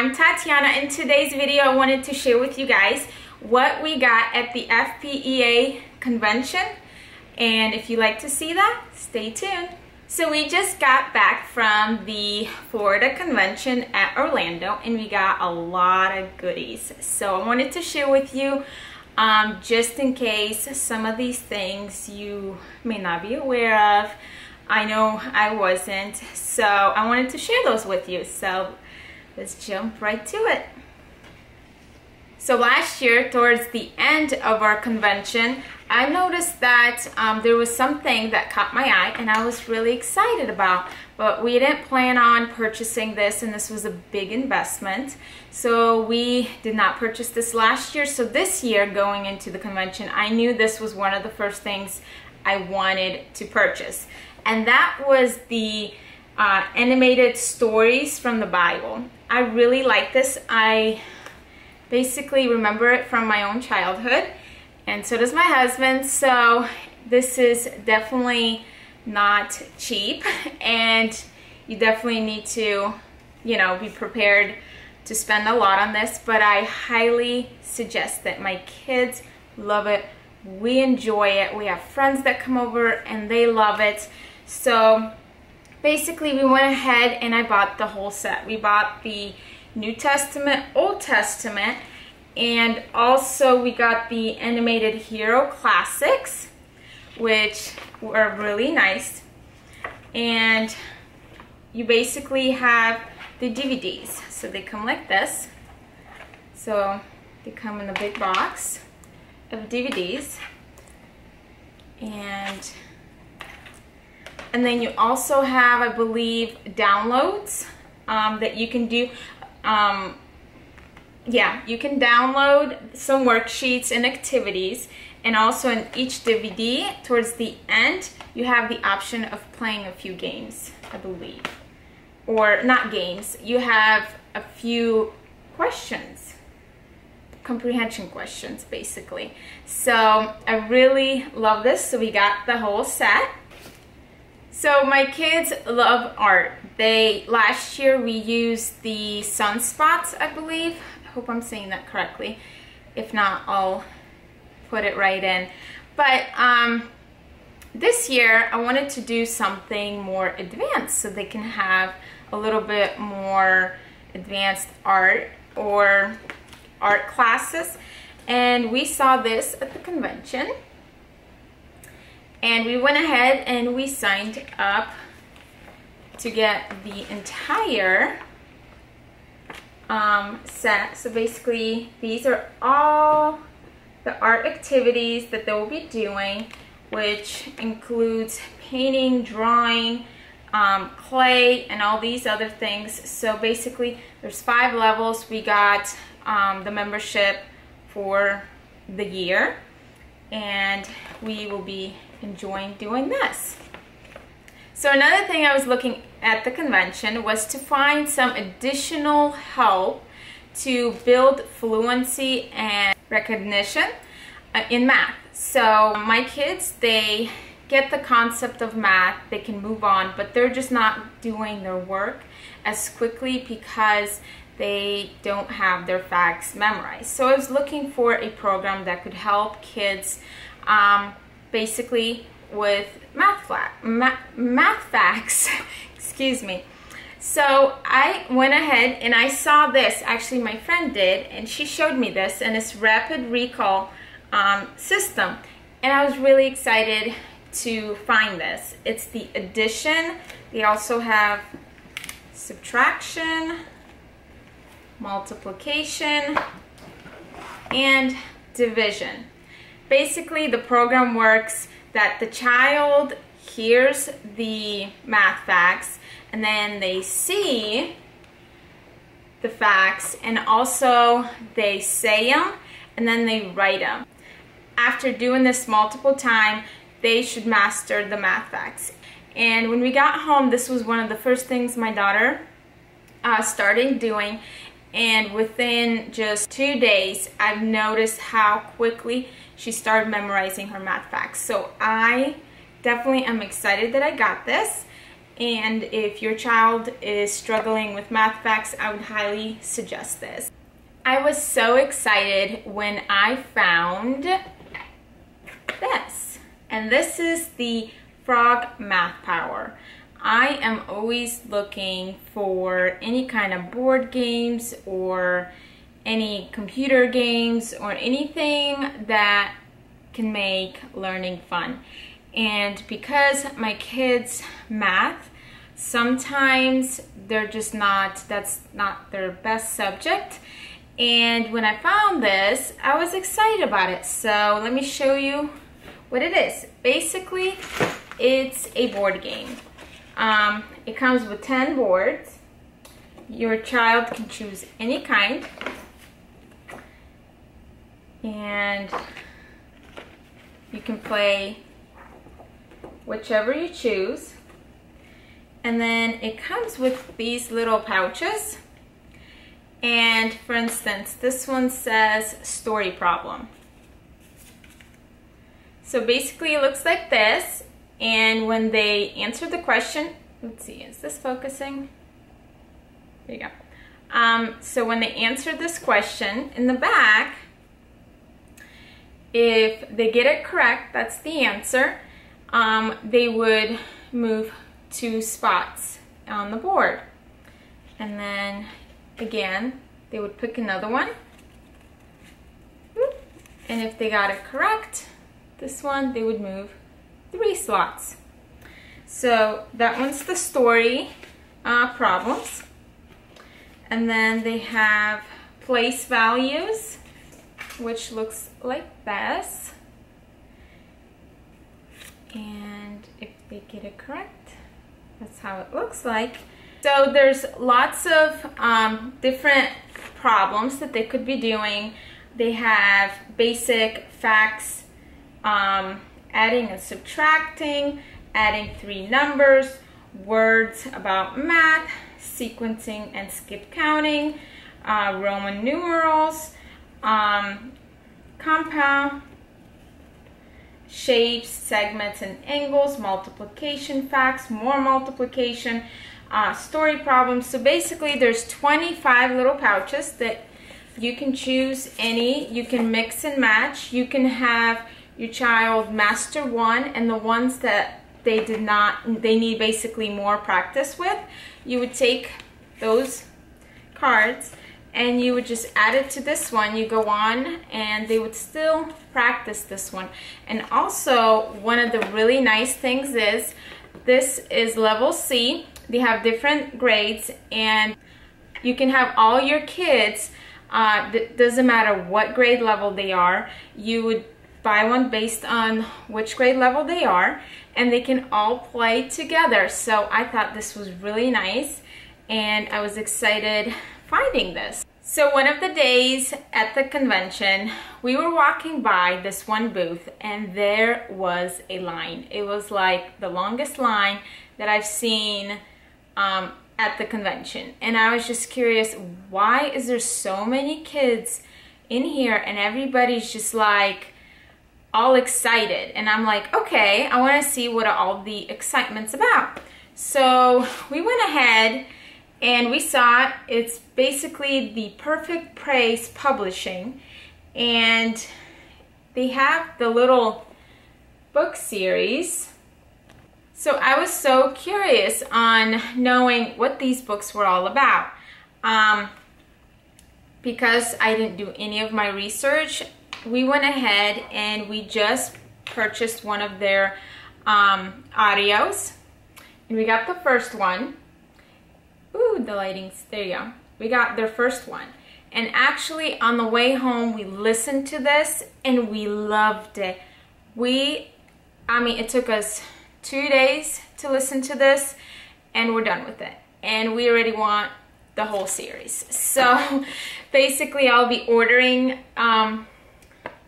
I'm Tatyana. In today's video, I wanted to share with you guys what we got at the FPEA convention. And if you like to see that, stay tuned. So we just got back from the Florida convention at Orlando and we got a lot of goodies. So I wanted to share with you um, just in case some of these things you may not be aware of. I know I wasn't, so I wanted to share those with you. So let's jump right to it. So last year, towards the end of our convention, I noticed that um, there was something that caught my eye and I was really excited about, but we didn't plan on purchasing this and this was a big investment. So we did not purchase this last year. So this year going into the convention, I knew this was one of the first things I wanted to purchase. And that was the uh, animated stories from the Bible. I really like this. I basically remember it from my own childhood and so does my husband. So this is definitely not cheap and you definitely need to, you know, be prepared to spend a lot on this, but I highly suggest that my kids love it. We enjoy it. We have friends that come over and they love it. So basically we went ahead and I bought the whole set. We bought the New Testament, Old Testament, and also we got the animated hero classics which were really nice. And you basically have the DVDs so they come like this. So they come in a big box of DVDs and and then you also have I believe downloads um, that you can do um, yeah, you can download some worksheets and activities and also in each DVD towards the end you have the option of playing a few games, I believe. Or not games, you have a few questions comprehension questions basically. So I really love this. So we got the whole set. So my kids love art. They last year we used the sunspots, I believe, I hope I'm saying that correctly. If not, I'll put it right in. But um, this year, I wanted to do something more advanced so they can have a little bit more advanced art or art classes. And we saw this at the convention. And we went ahead and we signed up to get the entire um, set. So basically, these are all the art activities that they will be doing, which includes painting, drawing, um, clay, and all these other things. So basically, there's five levels. We got um, the membership for the year, and we will be enjoying doing this. So another thing I was looking at the convention was to find some additional help to build fluency and recognition uh, in math. So my kids, they get the concept of math, they can move on, but they're just not doing their work as quickly because they don't have their facts memorized. So I was looking for a program that could help kids um, basically with math, math, math facts, excuse me. So I went ahead and I saw this, actually my friend did, and she showed me this, and it's rapid recall um, system. And I was really excited to find this. It's the addition. They also have subtraction, multiplication, and division. Basically, the program works that the child hears the math facts and then they see the facts and also they say them and then they write them. After doing this multiple times, they should master the math facts. And when we got home, this was one of the first things my daughter uh, started doing. And within just two days, I've noticed how quickly she started memorizing her math facts. So I definitely am excited that I got this. and if your child is struggling with math facts, I would highly suggest this. I was so excited when I found this. And this is the Frog Math Power. I am always looking for any kind of board games or any computer games or anything that can make learning fun. And because my kids math, sometimes they're just not, that's not their best subject. And when I found this, I was excited about it. So let me show you what it is. Basically, it's a board game. Um, it comes with 10 boards. Your child can choose any kind. And you can play whichever you choose. And then it comes with these little pouches. And for instance, this one says story problem. So basically it looks like this. And when they answer the question, let's see, is this focusing? There you go. Um, so when they answer this question in the back, if they get it correct, that's the answer, um, they would move two spots on the board. And then again, they would pick another one. And if they got it correct, this one, they would move three slots. So that one's the story uh, problems. And then they have place values, which looks like this. And if they get it correct, that's how it looks like. So there's lots of um, different problems that they could be doing. They have basic facts, um, adding and subtracting, adding three numbers, words about math, sequencing and skip counting, uh, Roman numerals, um, compound, shapes, segments and angles, multiplication facts, more multiplication, uh, story problems. So basically there's 25 little pouches that you can choose any. You can mix and match. You can have your child master one and the ones that they did not, they need basically more practice with, you would take those cards and you would just add it to this one. You go on and they would still practice this one. And also one of the really nice things is this is level C. They have different grades and you can have all your kids, uh, doesn't matter what grade level they are, you would buy one based on which grade level they are and they can all play together. So I thought this was really nice and I was excited finding this. So one of the days at the convention, we were walking by this one booth and there was a line. It was like the longest line that I've seen um, at the convention. And I was just curious, why is there so many kids in here and everybody's just like all excited? And I'm like, okay, I wanna see what all the excitement's about. So we went ahead and we saw it. It's basically the Perfect Praise Publishing and they have the little book series. So I was so curious on knowing what these books were all about. Um, because I didn't do any of my research, we went ahead and we just purchased one of their um, audios. And we got the first one. Ooh, the lighting's, there you go. We got their first one. And actually on the way home, we listened to this and we loved it. We, I mean, it took us two days to listen to this and we're done with it. And we already want the whole series. So basically I'll be ordering um,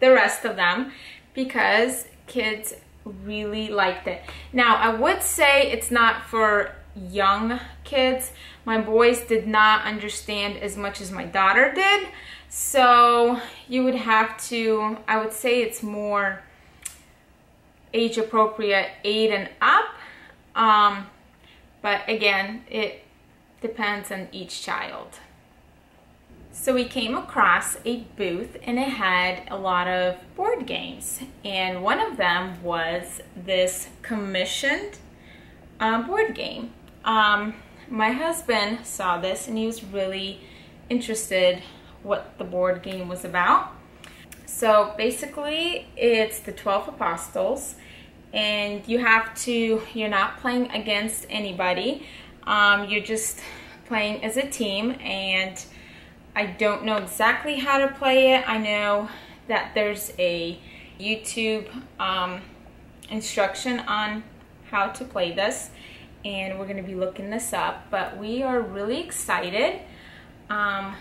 the rest of them because kids really liked it. Now I would say it's not for young kids. My boys did not understand as much as my daughter did. So you would have to, I would say it's more age appropriate, eight and up. Um, But again, it depends on each child. So we came across a booth and it had a lot of board games. And one of them was this commissioned uh, board game. Um, my husband saw this and he was really interested what the board game was about. So basically it's the 12 apostles and you have to, you're not playing against anybody. Um, you're just playing as a team and I don't know exactly how to play it. I know that there's a YouTube um, instruction on how to play this and we're going to be looking this up but we are really excited um,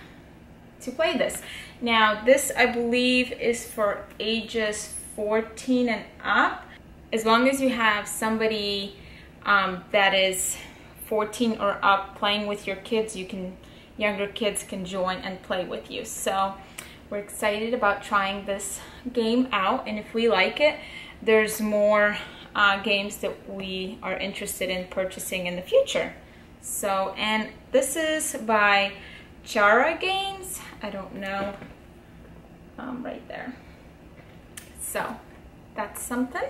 to play this. Now this I believe is for ages 14 and up as long as you have somebody um, that is 14 or up playing with your kids, you can younger kids can join and play with you. So we're excited about trying this game out and if we like it, there's more uh, games that we are interested in purchasing in the future. So, and this is by Chara Games. I don't know, um, right there. So that's something.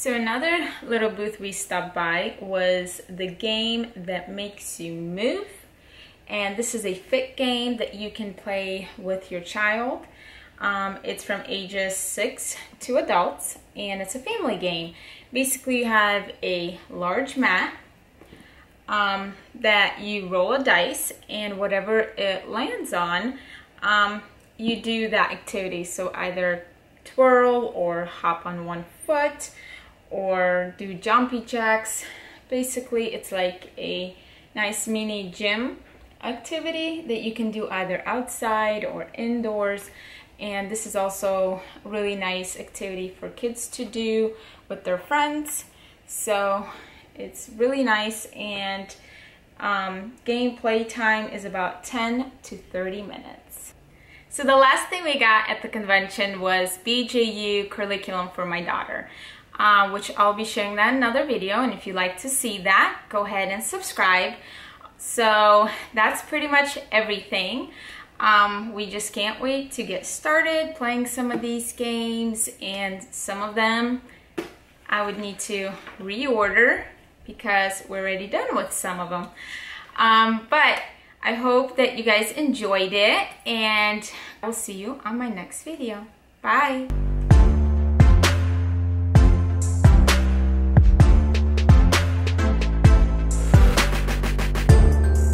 So another little booth we stopped by was the game that makes you move. And this is a fit game that you can play with your child. Um, it's from ages 6 to adults and it's a family game. Basically you have a large mat um, that you roll a dice and whatever it lands on, um, you do that activity. So either twirl or hop on one foot or do jumpy jacks. Basically, it's like a nice mini gym activity that you can do either outside or indoors. And this is also a really nice activity for kids to do with their friends. So it's really nice and um, game play time is about 10 to 30 minutes. So the last thing we got at the convention was BJU curriculum for my daughter uh, which I'll be sharing that in another video. And if you'd like to see that, go ahead and subscribe. So that's pretty much everything. Um, we just can't wait to get started playing some of these games and some of them I would need to reorder because we're already done with some of them. Um, but I hope that you guys enjoyed it and I'll see you on my next video. Bye!